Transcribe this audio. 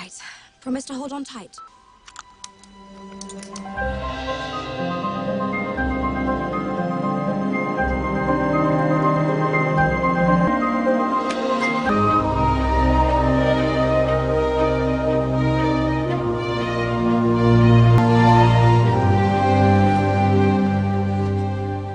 right. Promise to hold on tight.